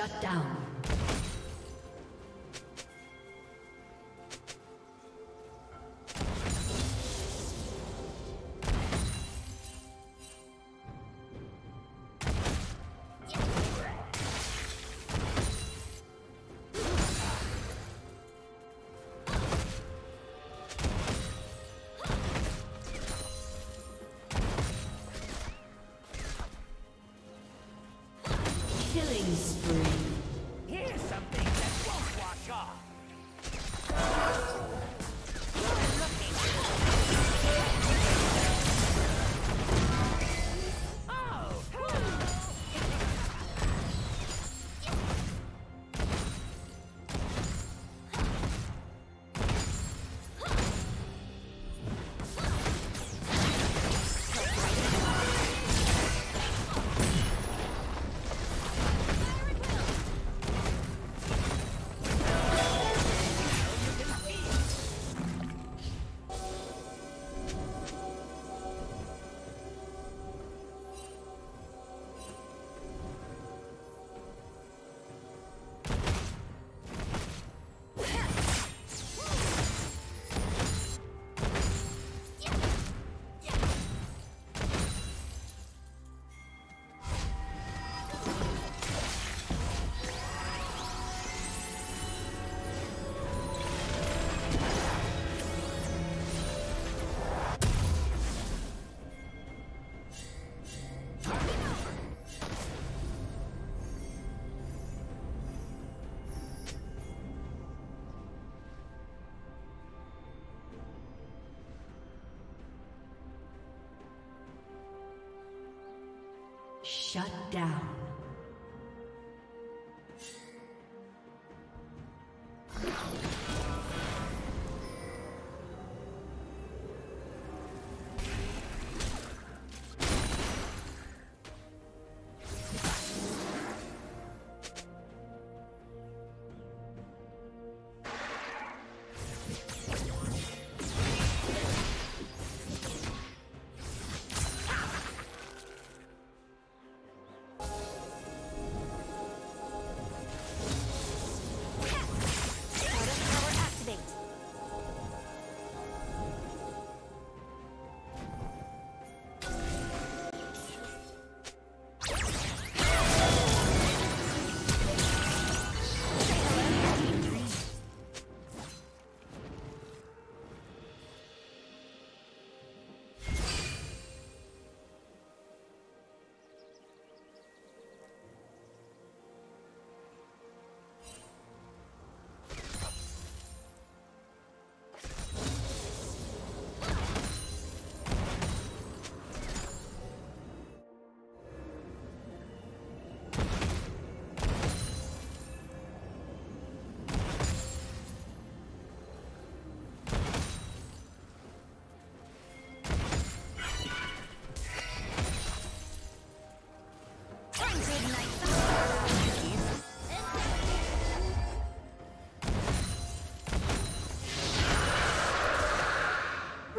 Shut down. Killing Shut down.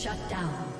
Shut down.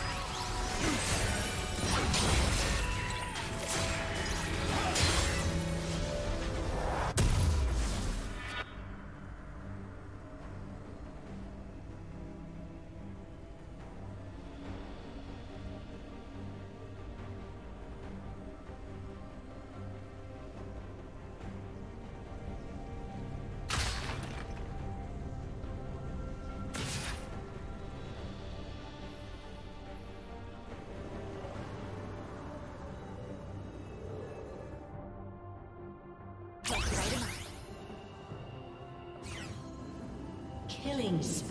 Killing spree.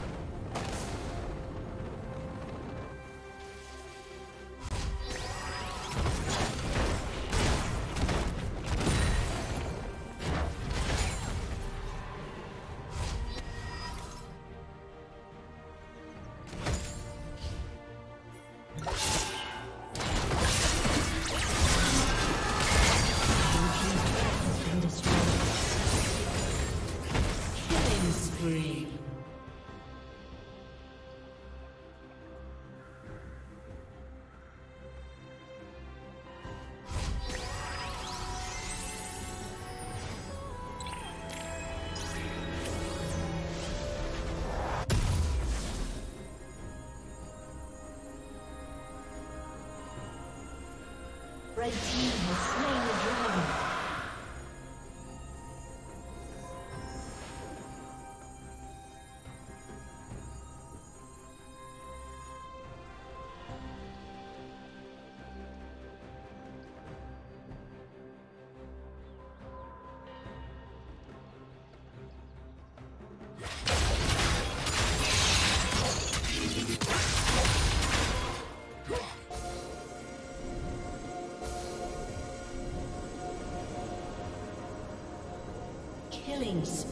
killing.